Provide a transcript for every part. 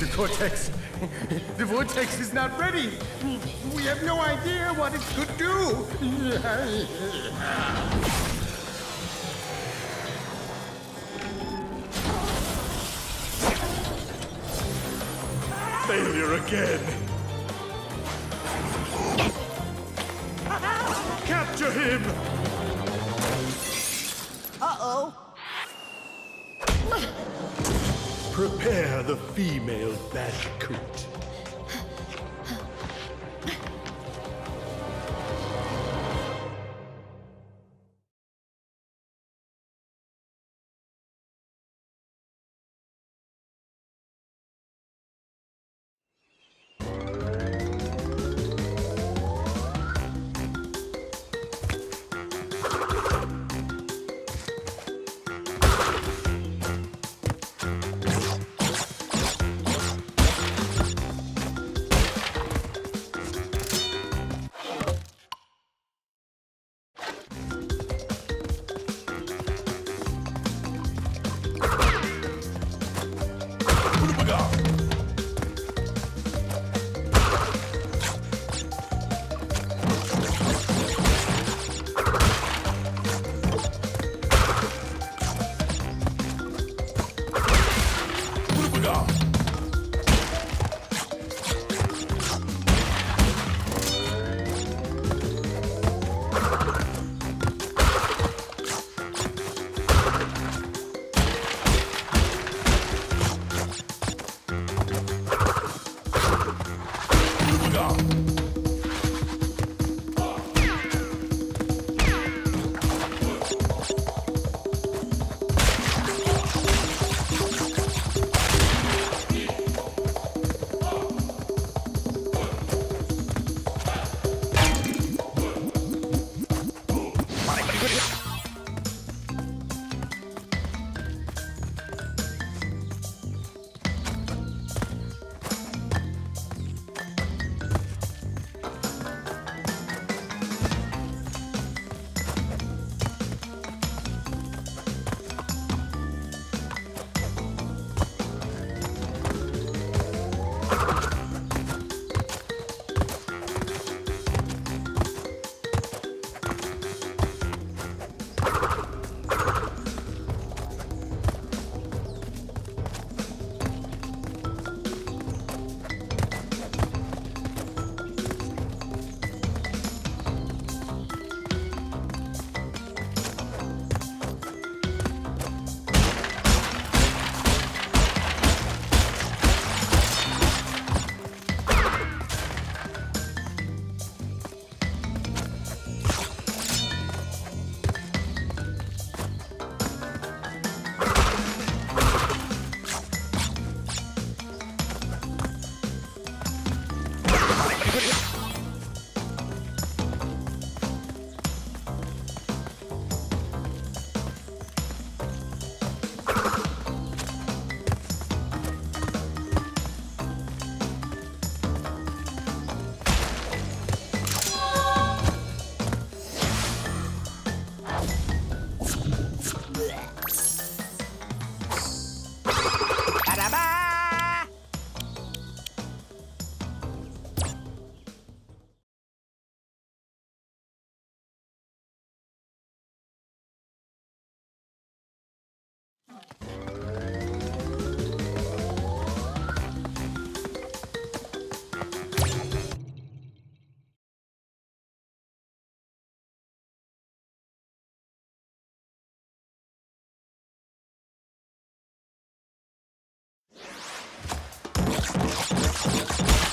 Dr. Cortex, the vortex is not ready. We have no idea what it could do. Failure again. Capture him! Uh-oh. Prepare the female Bandicoot. Let's go.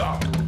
Come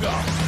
Saga!